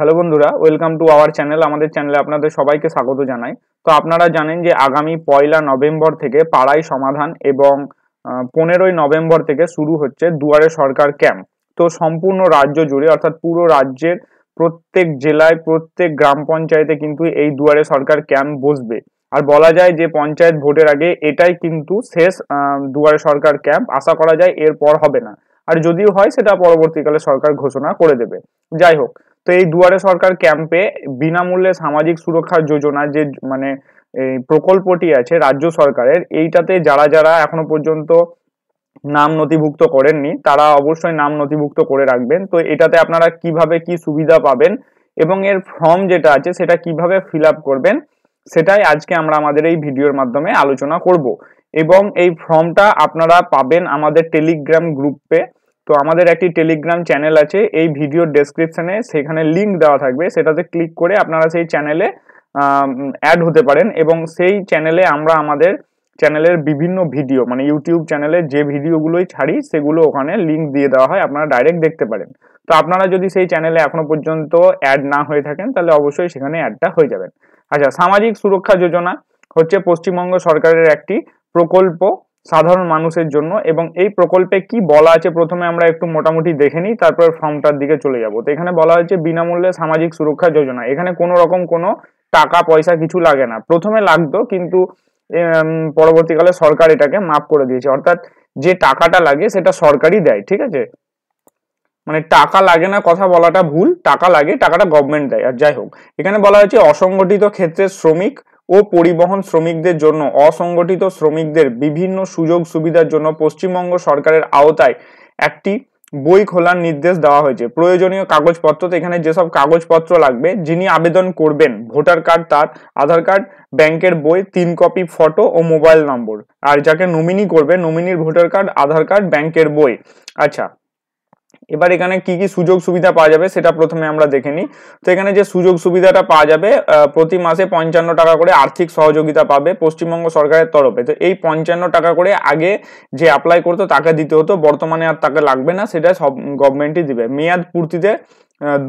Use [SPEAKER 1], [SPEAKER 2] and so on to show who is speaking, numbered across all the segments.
[SPEAKER 1] Hello বন্ধুরা, welcome to our channel. আমাদের চ্যানেলে আপনাদের সবাইকে স্বাগত জানাই। তো আপনারা জানেন যে আগামী পয়লা নভেম্বর থেকে পাড়াই সমাধান এবং পনেরোই নভেম্বর থেকে শুরু হচ্ছে দুয়ারে সরকার ক্যাম্প। তো সম্পূর্ণ রাজ্য জুড়ে, অর্থাৎ পুরো রাজ্যের প্রত্যেক জেলায়, প্রত্যেক গ্রাম পঞ্চায়েতে কিন্তু এই দুয়ারে সরকার ক্যাম্প বসবে। আর বলা যায় যে পঞ্চায়েত ভোটের আগে এটাই কিন্তু শেষ দুয়ারে সরকার ক্যাম্প। আশা করা যায় এরপর হবে না। আর যদিও হয়, সেটা পরবর্তীকালে সরকার ঘোষণা করে দেবে। যাই হোক এই দুয়ারে সরকার ক্যাম্পে বিনামূল্যে সামাজিক সুরক্ষা যোজনা যে মানে প্রকল্পটি আছে রাজ্য সরকারের, এইটাতে যারা যারা এখনও পর্যন্ত নাম নথিভুক্ত করেননি, তারা অবশ্যই নাম নথিভুক্ত করে রাখবেন। তো এটাতে আপনারা কীভাবে কি সুবিধা পাবেন এবং এর ফর্ম যেটা আছে সেটা কীভাবে ফিল করবেন, সেটাই আজকে আমরা আমাদের এই ভিডিওর মাধ্যমে আলোচনা করব। এবং এই ফর্মটা আপনারা পাবেন আমাদের টেলিগ্রাম গ্রুপে তো আমাদের একটি টেলিগ্রাম চ্যানেল আছে, এই ভিডিওর ডেসক্রিপশনে সেখানে লিঙ্ক দেওয়া থাকবে, সেটাতে ক্লিক করে আপনারা সেই চ্যানেলে অ্যাড হতে পারেন এবং সেই চ্যানেলে আমরা আমাদের চ্যানেলের বিভিন্ন ভিডিও মানে ইউটিউব চ্যানেলে যে ভিডিওগুলোই ছাড়ি, সেগুলো ওখানে লিঙ্ক দিয়ে দেওয়া হয়, আপনারা ডাইরেক্ট দেখতে পারেন। তো আপনারা যদি সেই চ্যানেলে এখনও পর্যন্ত অ্যাড না হয়ে থাকেন, তাহলে অবশ্যই সেখানে অ্যাডটা হয়ে যাবেন। আচ্ছা সামাজিক সুরক্ষা যোজনা হচ্ছে পশ্চিমবঙ্গ সরকারের একটি প্রকল্প সাধারণ মানুষের জন্য এবং এই প্রকল্পে কি বলা আছে প্রথমে আমরা একটু মোটামুটি দেখে নিই, তারপর ফর্মটার দিকে চলে যাব। তো এখানে বলা হয়েছে বিনামূল্যে সামাজিক সুরক্ষা যোজনা। এখানে কোনো রকম কোনো টাকা, পয়সা কিছু লাগে না। প্রথমে লাগতো কিন্তু পরবর্তীকালে সরকার এটাকে মাফ করে দিয়েছে। অর্থাৎ যে টাকাটা লাগে সেটা সরকারই দেয়, ঠিক আছে? মানে টাকা লাগে না কথা বলাটা ভুল, টাকা লাগে, টাকাটা গভর্নমেন্ট দেয়। আর যাই হোক, এখানে বলা হয়েছে অসংগঠিত ক্ষেত্রে শ্রমিক ও পরিবহন শ্রমিকদের জন্য, অসংগঠিত শ্রমিকদের বিভিন্ন সুযোগ সুবিধার জন্য পশ্চিমবঙ্গ সরকারের আওতায় একটি বই খোলার নির্দেশ দেওয়া হয়েছে। প্রয়োজনীয় কাগজপত্র তো এখানে যেসব কাগজপত্র লাগবে, যিনি আবেদন করবেন, ভোটার কার্ড, তার আধার কার্ড, ব্যাংকের বই, তিন কপি ফটো ও মোবাইল নম্বর। আর যাকে নমিনি করবে নমিনির ভোটার কার্ড, আধার কার্ড, ব্যাংকের বই। আচ্ছা এবার এখানে কি কি সুযোগ সুবিধা পাওয়া যাবে সেটা প্রথমে আমরা দেখে নিই। তো এখানে যে সুযোগ সুবিধাটা পাওয়া যাবে প্রতি মাসে পঞ্চান্ন টাকা করে আর্থিক সহযোগিতা পাবে পশ্চিমবঙ্গ সরকারের তরফে। তো এই পঞ্চান্ন টাকা করে আগে যে অ্যাপ্লাই করতো তাকে দিতে হতো, বর্তমানে আর তাকে লাগবে না, সেটা সব গভর্নমেন্টই দিবে। মেয়াদ পূর্তিতে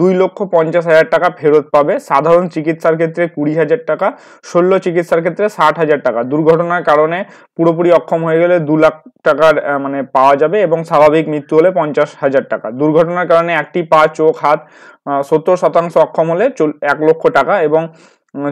[SPEAKER 1] দুই লক্ষ পঞ্চাশ হাজার টাকা ফেরত পাবে। সাধারণ চিকিৎসার ক্ষেত্রে কুড়ি হাজার টাকা শল্য চিকিৎসার ক্ষেত্রে ষাট হাজার টাকা। দুর্ঘটনার কারণে পুরোপুরি অক্ষম হয়ে গেলে দু লাখ টাকার মানে পাওয়া যাবে এবং স্বাভাবিক মৃত্যু হলে পঞ্চাশ হাজার টাকা। দুর্ঘটনার কারণে একটি পা, চোখ, হাত সত্তর শতাংশ অক্ষম হলে এক লক্ষ টাকা এবং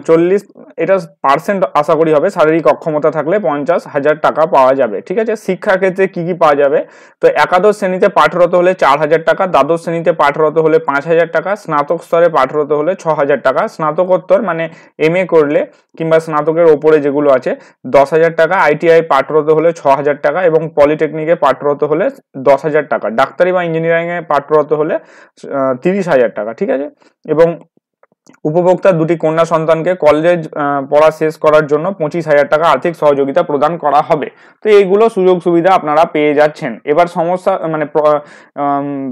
[SPEAKER 1] চল্লিশ, এটা পার্সেন্ট আশা করি হবে। শারীরিক অক্ষমতা থাকলে পঞ্চাশ হাজার টাকা পাওয়া যাবে, ঠিক আছে? শিক্ষার ক্ষেত্রে কি কি পাওয়া যাবে? তো একাদশ শ্রেণীতে পাঠরত হলে চার হাজার টাকা, দ্বাদশ শ্রেণীতে পাঠরত হলে পাঁচ হাজার টাকা, স্নাতক স্তরে পাঠরত হলে ছ হাজার টাকা। স্নাতকোত্তর মানে এম করলে কিংবা স্নাতকের ওপরে যেগুলো আছে, দশ হাজার টাকা। আইটিআই পাঠরত হলে ছ হাজার টাকা এবং পলিটেকনিকে পাঠরত হলে দশ হাজার টাকা। ডাক্তারি বা ইঞ্জিনিয়ারিংয়ে পাঠরত হলে তিরিশ হাজার টাকা, ঠিক আছে? এবং উপভোক্তার দুটি কন্যা সন্তানকে কলেজ পড়া শেষ করার জন্য পঁচিশ হাজার টাকা আর্থিক সহযোগিতা প্রদান করা হবে। তো এইগুলো সুযোগ সুবিধা আপনারা পেয়ে যাচ্ছেন। এবার সমস্যা মানে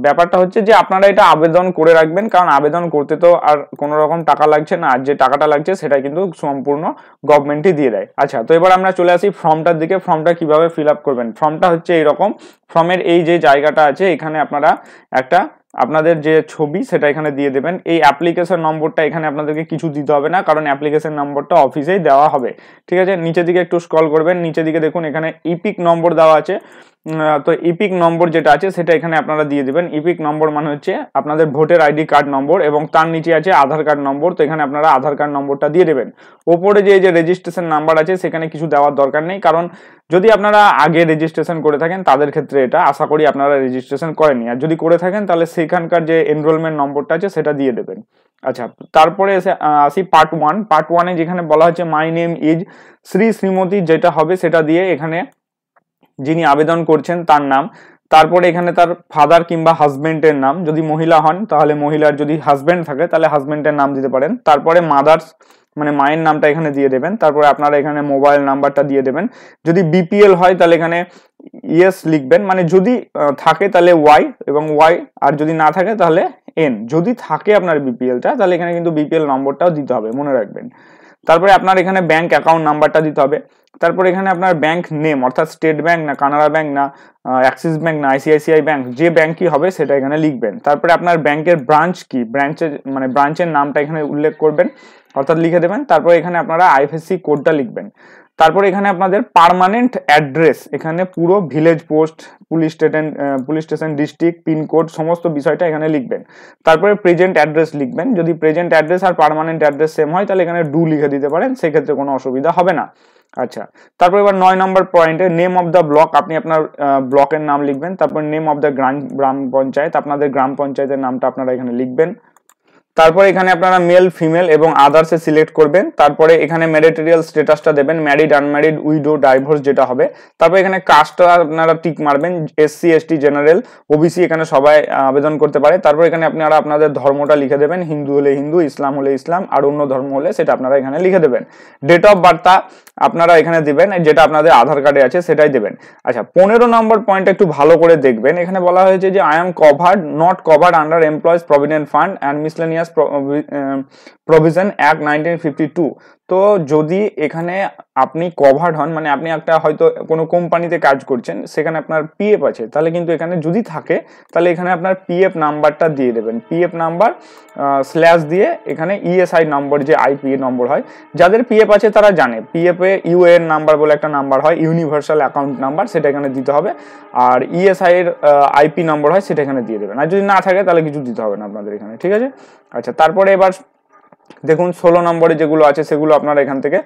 [SPEAKER 1] ব্যাপারটা হচ্ছে যে আপনারা এটা আবেদন করে রাখবেন, কারণ আবেদন করতে তো আর কোনো রকম টাকা লাগছে না, আর যে টাকাটা লাগছে সেটা কিন্তু সম্পূর্ণ গভর্নমেন্টই দিয়ে দেয়। আচ্ছা তো এবার আমরা চলে আসি ফর্মটার দিকে। ফর্মটা কীভাবে ফিল আপ করবেন? ফর্মটা হচ্ছে এইরকম। ফর্মের এই যে জায়গাটা আছে, এখানে আপনারা একটা আপনাদের যে ছবি সেটা এখানে দিয়ে দেবেন। এই অ্যাপ্লিকেশন নম্বরটা এখানে আপনাদেরকে কিছু দিতে হবে না, কারণ অ্যাপ্লিকেশন নম্বরটা অফিসেই দেওয়া হবে। ঠিক আছে? নিচে দিকে একটু স্ক্রল করবেন নিচে দিকে দেখুন এখানে ইপিক নম্বর দেওয়া আছে। তো ইপিক নম্বর যেটা আছে, সেটা এখানে আপনারা দিয়ে দেবেন। ইপিক নম্বর মানে হচ্ছে আপনাদের ভোটের আইডি কার্ড নম্বর এবং তার নিচে আছে আধার কার্ড নম্বর তো এখানে আপনারা আধার কার্ড নম্বরটা দিয়ে দেবেন। ওপরে যে যে রেজিস্ট্রেশন নাম্বার আছে, সেখানে কিছু দেওয়ার দরকার নেই, কারণ যদি আপনারা আগে রেজিস্ট্রেশন করে থাকেন, তাদের ক্ষেত্রে এটা আশা করি আপনারা রেজিস্ট্রেশন করেনি আর যদি করে থাকেন, তাহলে সেখানকার যে এনরোলমেন্ট নম্বরটা আছে, সেটা দিয়ে দেবেন। আচ্ছা তারপরে এসে আসি পার্ট ওয়ান পার্ট ওয়ানে যেখানে বলা হচ্ছে my name is Shri Shrimati যেটা হবে, সেটা দিয়ে এখানে যিনি আবেদন করছেন তার নাম। তারপরে এখানে তার ফাদার কিংবা হাজবেন্ডের নাম। যদি মহিলা হন, তাহলে মহিলার যদি হাজবেন্ড থাকে, তাহলে হাজবেন্ডের নাম দিতে পারেন। তারপরে মাদার্স মানে মায়ের নামটা এখানে দিয়ে দেবেন। তারপরে আপনারা এখানে মোবাইল নাম্বারটা দিয়ে দেবেন। যদি বিপিএল হয়, তাহলে এখানে ইয়েস লিখবেন। মানে যদি থাকে, তাহলে ওয়াই এবং ওয়াই আর যদি না থাকে, তাহলে এন যদি থাকে আপনার বিপিএলটা তাহলে এখানে কিন্তু বিপিএল নম্বরটাও দিতে হবে। মনে রাখবেন। তারপরে আপনার এখানে ব্যাংক অ্যাকাউন্ট নাম্বারটা দিতে হবে। তারপরে এখানে আপনার ব্যাংক নেম অর্থাৎ স্টেট ব্যাংক না কানাড়া ব্যাংক না অ্যাক্সিস ব্যাংক না আইসিআইসিআই ব্যাংক যে ব্যাংকই হবে সেটা এখানে লিখবেন। তারপরে আপনার ব্যাংকের ব্রাঞ্চ কি? ব্রাঞ্চের মানে ব্রাঞ্চের নামটা এখানে উল্লেখ করবেন। অর্থাৎ লিখে দেবেন। তারপরে এখানে আপনারা আইএফএসসি কোডটা লিখবেন। তারপর এখানে আপনাদের পারমানেন্ট অ্যাড্রেস এখানে পুরো village post police station police station district pincode সমস্ত বিষয়টা এখানে লিখবেন। তারপরে প্রেজেন্ট অ্যাড্রেস লিখবেন। যদি প্রেজেন্ট অ্যাড্রেস আর পারমানেন্ট অ্যাড্রেস সেম হয়, তাহলে এখানে ডু লিখে দিতে পারেন। সেক্ষেত্রে কোনো অসুবিধা হবে না। আচ্ছা তারপর এবার নয় নম্বর পয়েন্টে নেম অফ দ্য ব্লক আপনি আপনার ব্লকের নাম লিখবেন। তারপর name of the gram gram panchayat, আপনাদের গ্রাম পঞ্চায়েতের নামটা আপনারা এখানে লিখবেন। তারপরে এখানে আপনারা মেল ফিমেল এবং আদার্সে সিলেক্ট করবেন। তারপরে এখানে ম্যারিটেরিয়াল স্ট্যাটাসটা দেবেন ম্যারিড আনম্যারিড উইডো ডাইভোর্স যেটা হবে। তারপরে এখানে কাস্টটা আপনারা টিক মারবেন এসসি এসটি জেনারেল ওবিসি এখানে সবাই আবেদন করতে পারে। তারপর এখানে আপনারা আপনাদের ধর্মটা লিখে দেবেন, হিন্দু হলে হিন্দু, ইসলাম হলে ইসলাম, আর অন্য ধর্ম হলে সেটা আপনারা এখানে লিখে দেবেন। ডেট অফ বার্থটা আপনারা এখানে দেবেন, যেটা আপনাদের আধার কার্ডে আছে সেটাই দেবেন। আচ্ছা পনেরো নম্বর পয়েন্ট একটু ভালো করে দেখবেন। এখানে বলা হয়েছে যে I M covered not covered under employees provident fund and miscellaneous Pro um, Provision Act 1952 তো যদি এখানে আপনি কভার্ড হন মানে আপনি একটা হয়তো কোনো কোম্পানিতে কাজ করছেন, সেখানে আপনার পিএফ আছে, তাহলে কিন্তু এখানে যদি থাকে, তাহলে এখানে আপনার পিএফ নাম্বারটা দিয়ে দেবেন। পিএফ নাম্বার স্ল্যাশ দিয়ে এখানে ইএসআই নম্বর যে আইপি নম্বর হয়, যাদের পিএফ আছে তারা জানে। পিএফ এ ইউএন নাম্বার বলে একটা নাম্বার হয় ইউনিভার্সাল অ্যাকাউন্ট নাম্বার সেটা এখানে দিতে হবে। আর ইএসআই এর আইপি নম্বর হয়, সেটা এখানে দিয়ে দেবেন। আর যদি না থাকে, তাহলে কিছু দিতে হবে না আপনাদের এখানে, ঠিক আছে? আচ্ছা তারপরে এবার দেখুন, ষোলো নম্বরে যেগুলো আছে সেগুলো আপনার এখান থেকে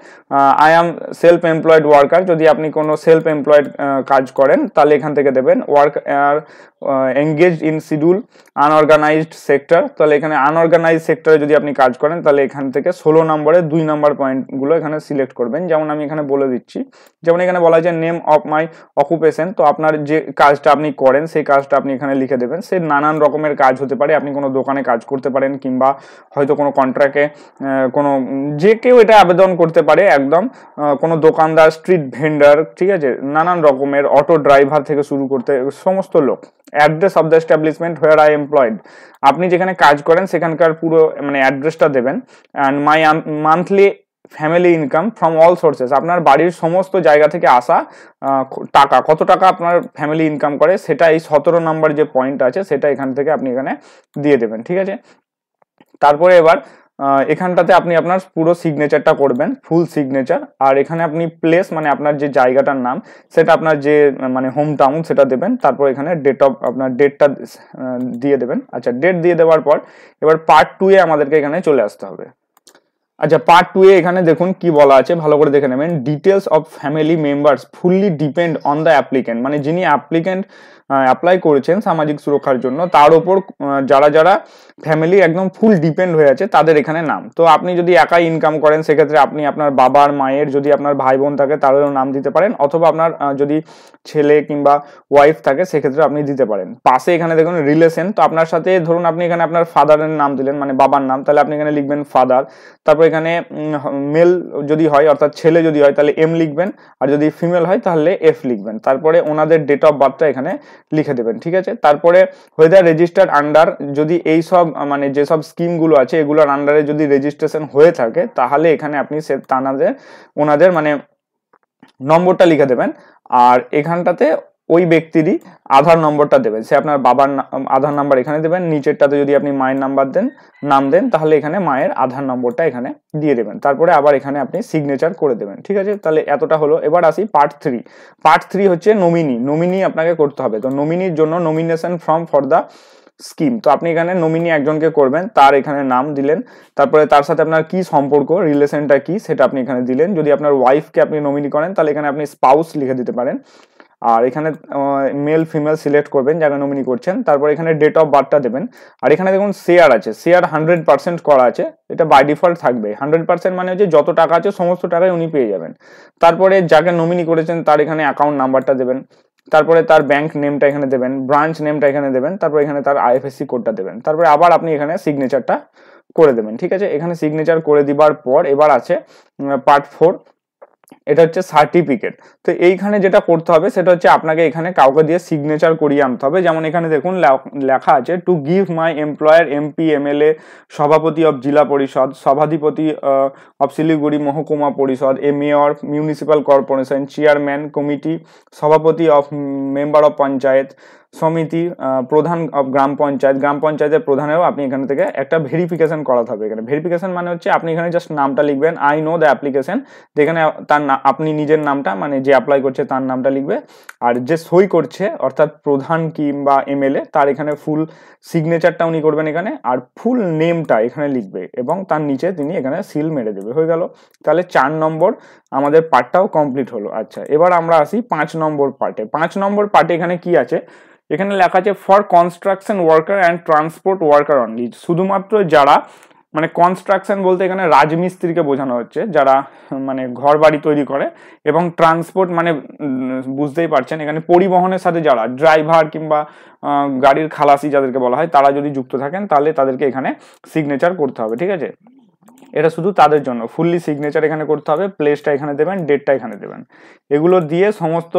[SPEAKER 1] I am self employed worker যদি আপনি কোনো সেলফ এমপ্লয়েড কাজ করেন, তাহলে এখান থেকে দেবেন worker engage in schedule unorganised sector তাহলে এখানে আনঅর্গানাইজড সেক্টরে যদি আপনি কাজ করেন, তাহলে এখান থেকে ষোলো নম্বরে দুই নম্বর পয়েন্টগুলো এখানে সিলেক্ট করবেন। যেমন আমি এখানে বলে দিচ্ছি, যেমন এখানে বলা যায় নেম অফ মাই অকুপেশন তো আপনার যে কাজটা আপনি করেন, সেই কাজটা আপনি এখানে লিখে দেবেন। সে নানান রকমের কাজ হতে পারে, আপনি কোনো দোকানে কাজ করতে পারেন, কিংবা হয়তো কোনো কন্ট্রাক্টে কোনো যে কেউ এটা আবেদন করতে পারে, একদম কোনো দোকানদার স্ট্রিট ভেন্ডার ঠিক আছে? নানান রকমের অটো ড্রাইভার থেকে শুরু করতে, সমস্ত লোক। Address of the establishment where I employed আপনি যেখানে কাজ করেন, সেখানকার পুরো মানে অ্যাড্রেসটা দেবেন and my monthly family income from all sources আপনার বাড়ির সমস্ত জায়গা থেকে আসা টাকা, কত টাকা আপনার ফ্যামিলি ইনকাম করে, সেটা এই সতেরো নম্বর যে পয়েন্ট আছে, সেটা এখান থেকে আপনি এখানে দিয়ে দেবেন, ঠিক আছে? তারপরে এবার এখানটাতে আপনি আপনার পুরো সিগনেচারটা করবেন ফুল সিগনেচার আর এখানে আপনি প্লেস মানে আপনার যে জায়গাটার নাম, সেটা আপনার যে মানে হোম টাউন সেটা দেবেন। তারপর এখানে ডেট অফ আপনার ডেটটা দিয়ে দেবেন। আচ্ছা ডেট দিয়ে দেওয়ার পর, এবার পার্ট টু এ আমাদেরকে এখানে চলে আসতে হবে। আচ্ছা পার্ট টু এ এখানে দেখুন কি বলা আছে, ভালো করে দেখে নেবেন। Details of family members fully depend on the applicant মানে যিনি অ্যাপ্লিকেন্ট অ্যাপ্লাই করেছেন সামাজিক সুরক্ষার জন্য। তার ওপর যারা যারা ফ্যামিলি একদম ফুল ডিপেন্ড হয়ে আছে, তাদের এখানে নাম। তো আপনি যদি একাই ইনকাম করেন, সেক্ষেত্রে আপনি আপনার বাবার, মায়ের যদি আপনার ভাই বোন থাকে তাদেরও নাম দিতে পারেন। অথবা আপনার যদি ছেলে কিংবা ওয়াইফ থাকে, সেক্ষেত্রে আপনি দিতে পারেন। পাশে এখানে দেখুন রিলেশন তো আপনার সাথে ধরুন আপনি এখানে আপনার ফাদারের নাম দিলেন মানে বাবার নাম, তাহলে আপনি এখানে লিখবেন ফাদার তারপর এখানে মেল যদি হয়, অর্থাৎ ছেলে যদি হয়, তাহলে এম লিখবেন। আর যদি ফিমেল হয়, তাহলে এফ লিখবেন। তারপরে ওনাদের ডেট অফ বার্থটা এখানে লিখে দেবেন, ঠিক আছে? তারপরে ওয়েদার রেজিস্টার্ড আন্ডার যদি এই সব মানে যেসব স্কিমগুলো আছে, এগুলোর আন্ডারে যদি রেজিস্ট্রেশন হয়ে থাকে, তাহলে এখানে আপনি সে তানাদের, ওনাদের মানে নম্বরটা লিখে দেবেন। আর এখানটাতে ওই ব্যক্তিরই আধার নম্বরটা দেবেন। সে আপনার বাবার আধার নাম্বার এখানে দেবেন, নিচেরটাতে যদি আপনি মায়ের নাম্বার দেন, নাম দেন, তাহলে এখানে মায়ের আধার নম্বরটা এখানে দিয়ে দেবেন। তারপরে আবার এখানে আপনি সিগনেচার করে দেবেন, ঠিক আছে? তাহলে এতটা হলো। এবার আসি পার্ট থ্রি পার্ট থ্রি হচ্ছে নমিনি নমিনি আপনাকে করতে হবে। তো নমিনির জন্য nomination form for the scheme তো আপনি এখানে নমিনি একজনকে করবেন, তার এখানে নাম দিলেন, তারপরে তার সাথে আপনার কি সম্পর্ক রিলেশনটা কি, সেটা আপনি এখানে দিলেন। যদি আপনার ওয়াইফকে আপনি নমিনি করেন, তাহলে এখানে আপনি স্পাউস লিখে দিতে পারেন। আর এখানে মেল ফিমেল সিলেক্ট করবেন যাকে নমিনি করছেন। তারপর এখানে ডেট অফ বার্থটা দেবেন। আর এখানে দেখুন শেয়ার আছে। শেয়ার হান্ড্রেড পার্সেন্ট করা আছে। এটা বাই ডিফল্ট থাকবে। হান্ড্রেড পার্সেন্ট মানে হচ্ছে যত টাকা আছে, সমস্ত টাকাই উনি পেয়ে যাবেন। তারপরে যাকে নমিনি করেছেন, তার এখানে অ্যাকাউন্ট নাম্বারটা দেবেন। তারপরে তার ব্যাংক নেমটা এখানে দেবেন ব্রাঞ্চ নেমটা এখানে দেবেন, তারপর এখানে তার আইএফএসসি কোডটা দেবেন। তারপরে আবার আপনি এখানে সিগনেচারটা করে দেবেন, ঠিক আছে? এখানে সিগনেচার করে দিবার পর এবার আছে পার্ট ফোর এটা হচ্ছে সার্টিফিকেট তো এইখানে যেটা করতে হবে, সেটা হচ্ছে আপনাকে এখানে কাউকে দিয়ে সিগনেচার করিয়ে আনতে হবে। যেমন এখানে দেখুন, লেখা আছে to give my employer MP MLA সভাপতি অফ জেলা পরিষদ, সভাধিপতি of Siliguri Mahakuma Parishad, a mayor municipal corporation chairman committee সভাপতি of member of panchayat samiti pradhan gram panchayat, গ্রাম পঞ্চায়েতের প্রধানেও আপনি এখান থেকে একটা ভেরিফিকেশন করাতে হবে এখানে। ভেরিফিকেশন মানে হচ্ছে আপনি এখানে জাস্ট নামটা লিখবেন আই নো দ্য অ্যাপ্লিকেশন যেখানে তার আপনি নিজের নামটা মানে যে অ্যাপ্লাই করছে তার নামটা লিখবে। আর যে সই করছে, অর্থাৎ প্রধান কিংবা এমএলএ, তার এখানে ফুল সিগনেচারটা উনি করবেন এখানে, আর ফুল নেমটা এখানে লিখবে, এবং তার নিচে তিনি এখানে সিল মেরে দেবে। হয়ে গেল। তাহলে চার নম্বর আমাদের পার্টটাও কমপ্লিট হলো। আচ্ছা এবার আমরা আসি পাঁচ নম্বর পার্টে পাঁচ নম্বর পার্টে এখানে কি আছে? এখানে লেখা আছে for construction worker and transport worker only শুধুমাত্র যারা মানে কনস্ট্রাকশন বলতে এখানে রাজমিস্ত্রিকে বোঝানো হচ্ছে, যারা মানে ঘর বাড়ি তৈরি করে এবং ট্রান্সপোর্ট মানে বুঝতেই পারছেন, এখানে পরিবহনের সাথে যারা ড্রাইভার কিংবা গাড়ির খালাসি যাদেরকে বলা হয়, তারা যদি যুক্ত থাকেন, তাহলে তাদেরকে এখানে সিগনেচার করতে হবে, ঠিক আছে? এটা শুধু তাদের জন্য। ফুললি সিগনেচার এখানে করতে হবে প্লেসটা এখানে দেবেন ডেটটা এখানে দেবেন। এগুলো দিয়ে সমস্ত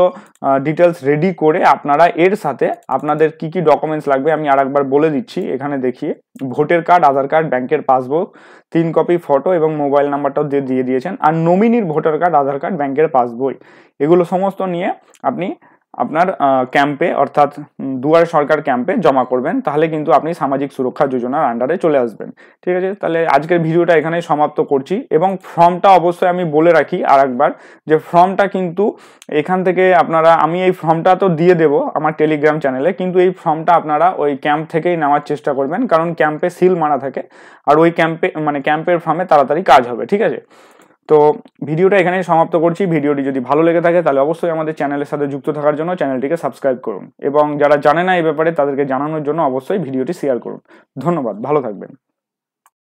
[SPEAKER 1] ডিটেলস রেডি করে আপনারা এর সাথে আপনাদের কি কি ডকুমেন্টস লাগবে আমি আরেকবার বলে দিচ্ছি, এখানে দেখিয়ে। ভোটার কার্ড আধার কার্ড ব্যাংকের পাসবুক তিন কপি ফটো এবং মোবাইল নাম্বারটাও দিয়ে দিয়ে দিয়েছেন। আর নমিনির ভোটার কার্ড আধার কার্ড ব্যাংকের পাসবই এগুলো সমস্ত নিয়ে আপনি আপনার ক্যাম্পে অর্থাৎ দুয়ার সরকার ক্যাম্পে জমা করবেন, তাহলে কিন্তু আপনি সামাজিক সুরক্ষা যোজনার আন্ডারে চলে আসবেন। ঠিক আছে? তাহলে আজকের ভিডিওটা এখানে সমাপ্ত করছি এবং ফর্মটা অবশ্যই আমি বলে রাখি আর একবার যে ফর্মটা কিন্তু এখান থেকে আপনারা, আমি এই ফর্মটা তো দিয়ে দেবো আমার টেলিগ্রাম চ্যানেলে কিন্তু এই ফর্মটা আপনারা ওই ক্যাম্প থেকেই নেওয়ার চেষ্টা করবেন, কারণ ক্যাম্পে সিল মারা থাকে, আর ওই ক্যাম্পে মানে ক্যাম্পের ফর্মে তাড়াতাড়ি কাজ হবে, ঠিক আছে? তো ভিডিওটা এখানেই সমাপ্ত করছি। ভিডিওটি যদি ভালো লেগে থাকে, তাহলে অবশ্যই আমাদের চ্যানেলের সাথে যুক্ত থাকার জন্য চ্যানেলটিকে সাবস্ক্রাইব করুন। এবং যারা জানে না এই ব্যাপারে, তাদেরকে জানানোর জন্য অবশ্যই ভিডিওটি শেয়ার করুন। ধন্যবাদ, ভালো থাকবেন।